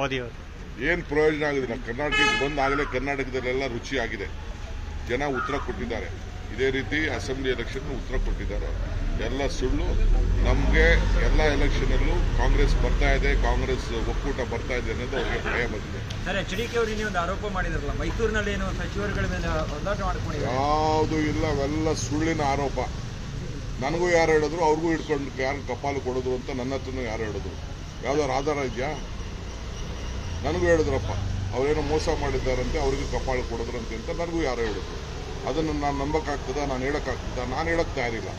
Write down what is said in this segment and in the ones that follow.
ಮೋದಿ ಅವರು. ಏನು ಪ್ರಯೋಜನ ಆಗೋದಿಲ್ಲ ಕರ್ನಾಟಕಕ್ಕೆ ಬಂದಾಗಲೇ ಆಗಲೇ ಕರ್ನಾಟಕದಲ್ಲೆಲ್ಲ ರುಚಿ ಆಗಿದೆ ಜನ ಉತ್ತರ ಕೊಟ್ಟಿದ್ದಾರೆ. ಇದೇ ರೀತಿ ಅಸೆಂಬ್ಲಿ ಎಲೆಕ್ಷನ್ ಉತ್ತರ ಕೊಟ್ಟಿದ್ದಾರೆ. ಎಲ್ಲ ಸುಳ್ಳು. ನಮಗೆ ಎಲ್ಲ ಎಲೆಕ್ಷನಲ್ಲೂ ಕಾಂಗ್ರೆಸ್ ಬರ್ತಾ ಇದೆ ಕಾಂಗ್ರೆಸ್ ಒಕ್ಕೂಟ ಬರ್ತಾ ಇದೆ ಅನ್ನೋದು ಅವರಿಗೆ ಭಯ ಬಂದಿದೆ. ಸರ್ ಎಚ್ ಡಿ ಕೆ ಅವರು ಇನ್ನೊಂದು ಒಂದು ಆರೋಪ ಮಾಡಿದ್ರಲ್ಲ ಮೈಸೂರಿನಲ್ಲಿ ಏನು ಸಚಿವರುಗಳ ಮೇಲೆ ಮಾಡ್ಕೊಂಡಿದ್ದಾರೆ? ಯಾವುದು ಇಲ್ಲ ಅವೆಲ್ಲ ಸುಳ್ಳಿನ ಆರೋಪ. ನನಗೂ ಯಾರು ಹೇಳಿದ್ರು ಅವ್ರಿಗೂ ಹಿಡ್ಕೊಂಡು ಯಾರು ಕಪಾಲು ಕೊಡೋದು ಅಂತ ನನ್ನ ಹತ್ರನೂ ಯಾರು ಹೇಳಿದ್ರು. ಯಾವ್ದಾದ್ರು ಆಧಾರ ಇದೆಯಾ? ನನಗೂ ಹೇಳಿದ್ರಪ್ಪ ಅವರೇನೋ ಮೋಸ ಮಾಡಿದ್ದಾರಂತೆ ಅವ್ರಿಗೂ ಕಪಾಳು ಕೊಡಿದ್ರಂತೆ ಅಂತ ನನಗೂ ಯಾರೋ ಹೇಳಿದ್ರು. ಅದನ್ನು ನಾನು ನಂಬಕ್ಕಾಗ್ತದ ನಾನು ಹೇಳಕ್ಕಾಗ್ತದ ನಾನು ಹೇಳಕ್ ತಯಾರಿಲ್ಲ.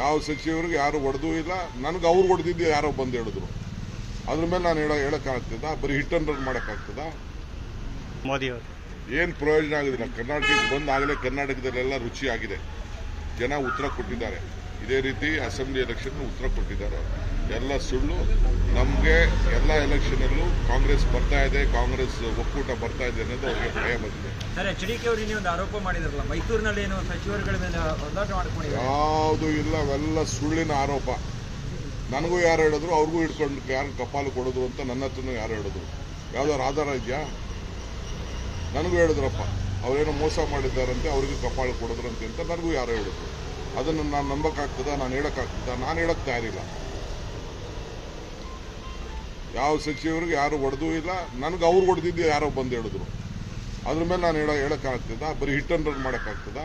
ಯಾವ ಸಚಿವರಿಗೆ ಯಾರು ಹೊಡೆದೂ ಇಲ್ಲ ನನಗೆ ಅವ್ರು ಹೊಡೆದಿದ್ದು ಯಾರೋ ಬಂದು ಹೇಳಿದ್ರು. ಅದ್ರ ಮೇಲೆ ನಾನು ಹೇಳ ಹೇಳಕ್ಕಾಗ್ತದ ಬರೀ ಹಿಟ್ ಅಂಡ್ ರನ್ ಮಾಡಕ್ಕಾಗ್ತದ? ಮೋದಿ ಅವರು ಏನು ಪ್ರಯೋಜನ ಆಗೋದಿಲ್ಲ ಕರ್ನಾಟಕಕ್ಕೆ ಬಂದಾಗಲೇ ಕರ್ನಾಟಕದಲ್ಲೆಲ್ಲ ರುಚಿಯಾಗಿದೆ. ಆಗಿದೆ ಜನ ಉತ್ತರ ಕೊಟ್ಟಿದ್ದಾರೆ. ಇದೇ ರೀತಿ ಅಸೆಂಬ್ಲಿ ಎಲೆಕ್ಷನ್ ಉತ್ತರ ಕೊಟ್ಟಿದ್ದಾರೆ. ಎಲ್ಲ ಸುಳ್ಳು ನಮಗೆ ಎಲ್ಲ ಎಲೆಕ್ಷನಲ್ಲೂ ಕಾಂಗ್ರೆಸ್ ಬರ್ತಾ ಇದೆ ಕಾಂಗ್ರೆಸ್ ಒಕ್ಕೂಟ ಬರ್ತಾ ಇದೆ ಅನ್ನೋದು ಅವರಿಗೆ ಭಯ ಬಂದಿದೆ. ಸರ್ ಎಚ್ ಡಿ ಕೆ ಅವರು ಇನ್ನೊಂದು ಆರೋಪ ಮಾಡಿದ್ರಲ್ಲ ಮೈಸೂರಿನಲ್ಲಿ ಏನು ಸಚಿವರುಗಳ ಮೇಲೆ ಹೋರಾಟ ಮಾಡ್ಕೊಂಡಿದ್ದಾರೆ? ಯಾವುದು ಇಲ್ಲ ಅವೆಲ್ಲ ಸುಳ್ಳಿನ ಆರೋಪ. ನನಗೂ ಯಾರು ಹೇಳಿದ್ರು ಅವ್ರಿಗೂ ಹಿಡ್ಕೊಂಡು ಯಾರು ಕಪಾಲು ಕೊಡೋದು ಅಂತ ನನ್ನ ಹತ್ರನೂ ಯಾರು ಹೇಳಿದ್ರು. ಯಾವ್ದಾದ್ರು ಆಧಾರ ಇದೆಯಾ? ನನಗೂ ಹೇಳಿದ್ರಪ್ಪ. ಅವರೇನೋ ಮೋಸ ಮಾಡಿದ್ದಾರಂತೆ ಅವ್ರಿಗೂ ಕಪಾಳು ಕೊಡೋದ್ರಂತೆ ಅಂತ ನನಗೂ ಯಾರೋ ಹೇಳಿದ್ರು. ಅದನ್ನು ನಾನು ನಂಬಕ್ಕಾಗ್ತದ, ನಾನು ಹೇಳಕ್ಕಾಗ್ತದ, ನಾನು ಹೇಳಕ್ ತಯಾರಿಲ್ಲ. ಯಾವ ಸಚಿವರಿಗೆ ಯಾರು ಹೊಡೆದೂ ಇಲ್ಲ, ನನಗೆ ಅವ್ರು ಹೊಡೆದಿದ್ದು ಯಾರೋ ಬಂದು ಹೇಳಿದ್ರು. ಅದ್ರ ಮೇಲೆ ನಾನು ಹೇಳ, ಹೇಳಕ್ಕಾಗ್ತದ, ಬರೀ ಹಿಟ್ ಅಂಡ್ ರನ್ ಮಾಡೋಕ್ಕಾಗ್ತದಾ.